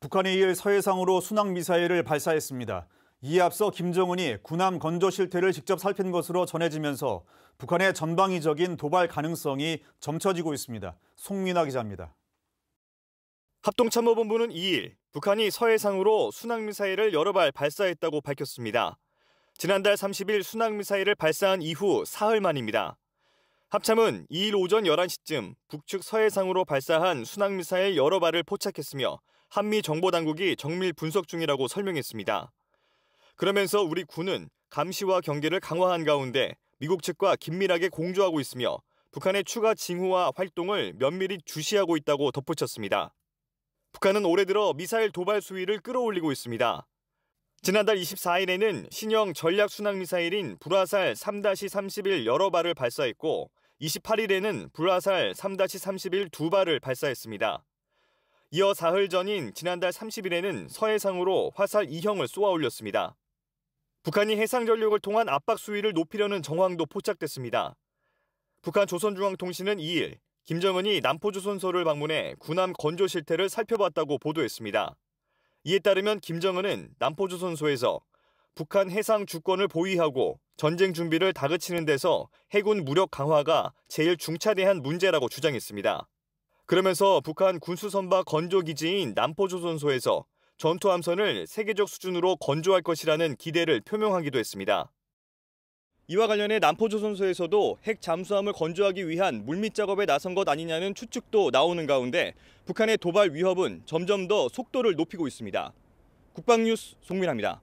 북한이 2일 서해상으로 순항미사일을 발사했습니다. 이에 앞서 김정은이 군함 건조 실태를 직접 살핀 것으로 전해지면서 북한의 전방위적인 도발 가능성이 점쳐지고 있습니다. 송민아 기자입니다. 합동참모본부는 2일 북한이 서해상으로 순항미사일을 여러 발 발사했다고 밝혔습니다. 지난달 30일 순항미사일을 발사한 이후 사흘 만입니다. 합참은 2일 오전 11시쯤 북측 서해상으로 발사한 순항미사일 여러 발을 포착했으며 한미 정보당국이 정밀 분석 중이라고 설명했습니다. 그러면서 우리 군은 감시와 경계를 강화한 가운데 미국 측과 긴밀하게 공조하고 있으며 북한의 추가 징후와 활동을 면밀히 주시하고 있다고 덧붙였습니다. 북한은 올해 들어 미사일 도발 수위를 끌어올리고 있습니다. 지난달 24일에는 신형 전략 순항 미사일인 불화살 3-31 여러 발을 발사했고 28일에는 불화살 3-31 두 발을 발사했습니다. 이어 사흘 전인 지난달 30일에는 서해상으로 화살 2형을 쏘아 올렸습니다. 북한이 해상 전력을 통한 압박 수위를 높이려는 정황도 포착됐습니다. 북한 조선중앙통신은 2일 김정은이 남포조선소를 방문해 군함 건조 실태를 살펴봤다고 보도했습니다. 이에 따르면 김정은은 남포조선소에서 북한 해상 주권을 보위하고 전쟁 준비를 다그치는 데서 해군 무력 강화가 제일 중차대한 문제라고 주장했습니다. 그러면서 북한 군수선박 건조기지인 남포조선소에서 전투함선을 세계적 수준으로 건조할 것이라는 기대를 표명하기도 했습니다. 이와 관련해 남포조선소에서도 핵 잠수함을 건조하기 위한 물밑 작업에 나선 것 아니냐는 추측도 나오는 가운데 북한의 도발 위협은 점점 더 속도를 높이고 있습니다. 국방뉴스 송민아입니다.